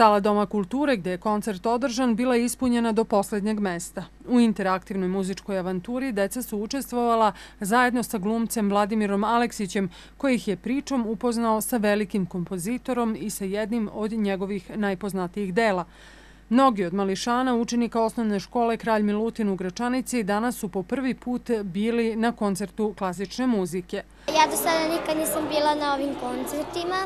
Sala Doma kulture gde je koncert održan bila je ispunjena do poslednjeg mesta. U interaktivnoj muzičkoj avanturi deca su učestvovala zajedno sa glumcem Vladimirom Aleksićem koji ih je pričom upoznao sa velikim kompozitorom i sa jednim od njegovih najpoznatijih dela – Mnogi od mališana, učenika osnovne škole Kralj Milutin u Gračanici, danas su po prvi put bili na koncertu klasične muzike. Ja do sada nikad nisam bila na ovim koncertima.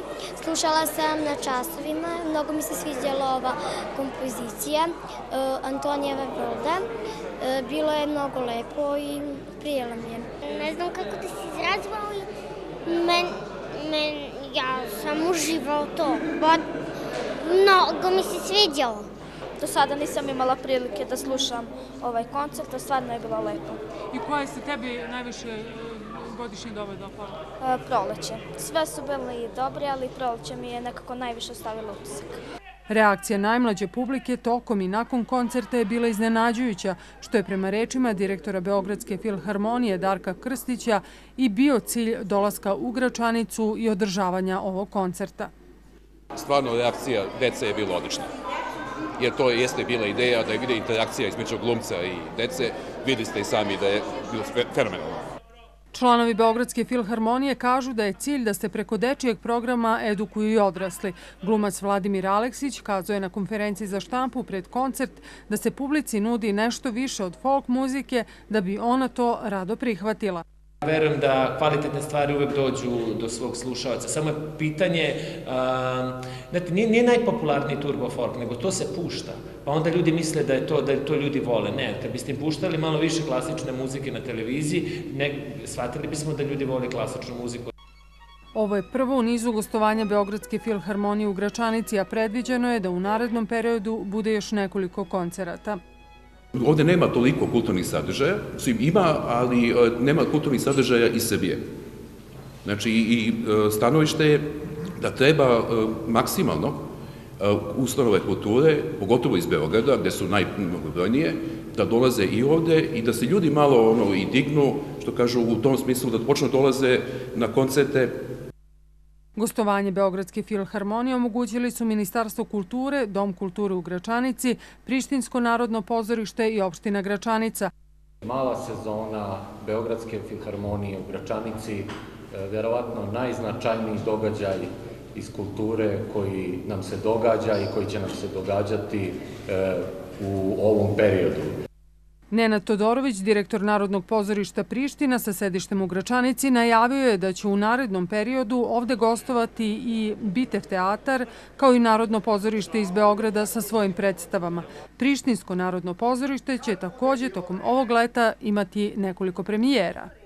Slušala sam na časovima. Mnogo mi se sviđala ova kompozicija uh, Antonijeva Broda. Uh, bilo je mnogo lepo i prijela mi je. Ne znam kako da se izrazva, ali men, men, ja sam uživao to. Mnogo mi se sviđalo. Do sada nisam imala prilike da slušam ovaj koncert, a stvarno je bilo lepo. I koje se tebi najviše e, godišnje dobe dopalo? E, proleće. Sve su bili dobre, ali proleće mi je nekako najviše stavilo utisak. Reakcija najmlađe publike tokom i nakon koncerta je bila iznenađujuća, što je prema rečima direktora Beogradske filharmonije Darka Krstića i bio cilj dolaska u Gračanicu i održavanja ovog koncerta. Stvarno reakcija dece je bila odlična jer to jeste bila ideja da je vide interakcija između glumca i dece. Videli ste i sami da je bilo fenomenalno. Članovi Beogradske filharmonije kažu da je cilj da se preko dečijeg programa edukuju i odrasli. Glumac Vladimir Aleksić kazuje na konferenciji za štampu pred koncert da se publici nudi nešto više od folk muzike da bi ona to rado prihvatila. Verujem da kvalitetne stvari uvek dođu do svog slušalca. Samo je pitanje, uh, nije, nije najpopularniji turbo folk, nego to se pušta. Pa onda ljudi misle da je to, da je to ljudi vole. Ne, kad biste im puštali malo više klasične muzike na televiziji, ne, shvatili bismo da ljudi vole klasičnu muziku. Ovo je prvo u nizu gostovanja Beogradske filharmonije u Gračanici, a predviđeno je da u narednom periodu bude još nekoliko koncerata. Ovde nema toliko kulturnih sadržaja, ima, ali e, nema kulturnih sadržaja i Srbije. Znači, i e, stanovište je da treba e, maksimalno ustanove kulture, pogotovo iz Beograda, gde su najmnogobrojnije, da dolaze i ovde i da se ljudi malo ono, i dignu, što kažu u tom smislu, da počnu dolaze na koncerte Gostovanje Beogradske filharmonije omogućili su Ministarstvo kulture, Dom kulture u Gračanici, Prištinsko narodno pozorište i opština Gračanica. Mala sezona Beogradske filharmonije u Gračanici, e, verovatno najznačajniji događaj iz kulture koji nam se događa i koji će nam se događati e, u ovom periodu. Nenad Todorović, direktor Narodnog pozorišta Priština sa sedištem u Gračanici, najavio je da će u narednom periodu ovde gostovati i Bitev teatar, kao i Narodno pozorište iz Beograda sa svojim predstavama. Prištinsko Narodno pozorište će takođe tokom ovog leta imati nekoliko premijera.